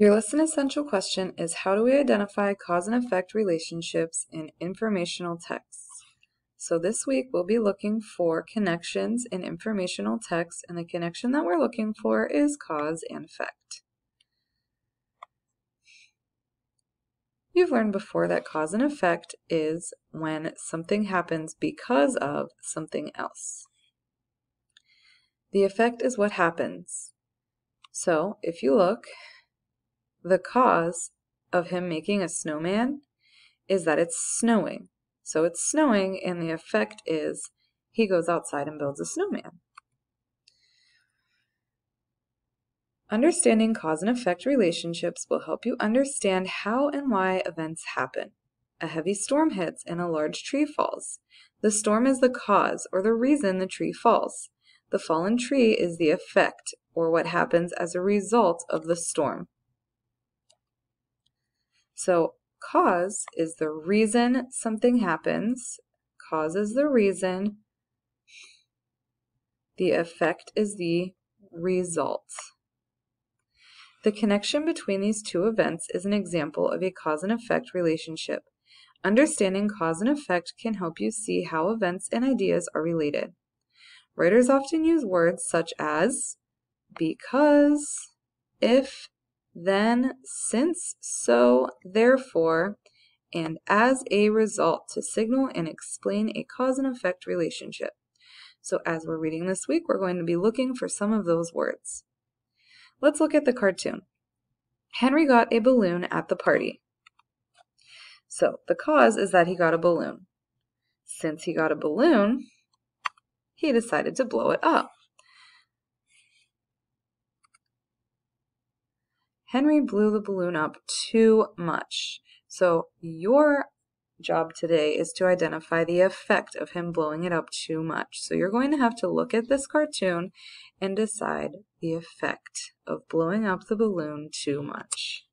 Your lesson essential question is how do we identify cause and effect relationships in informational texts? So this week we'll be looking for connections in informational texts and the connection that we're looking for is cause and effect. You've learned before that cause and effect is when something happens because of something else. The effect is what happens. So if you look, the cause of him making a snowman is that it's snowing. So it's snowing, and the effect is he goes outside and builds a snowman. Understanding cause and effect relationships will help you understand how and why events happen. A heavy storm hits and a large tree falls. The storm is the cause or the reason the tree falls. The fallen tree is the effect or what happens as a result of the storm. So cause is the reason something happens. Cause is the reason. The effect is the result. The connection between these two events is an example of a cause and effect relationship. Understanding cause and effect can help you see how events and ideas are related. Writers often use words such as because, if, then, since, so, therefore, and as a result to signal and explain a cause and effect relationship. So as we're reading this week, we're going to be looking for some of those words. Let's look at the cartoon. Henry got a balloon at the party. So the cause is that he got a balloon. Since he got a balloon, he decided to blow it up. Henry blew the balloon up too much. So your job today is to identify the effect of him blowing it up too much. So you're going to have to look at this cartoon and decide the effect of blowing up the balloon too much.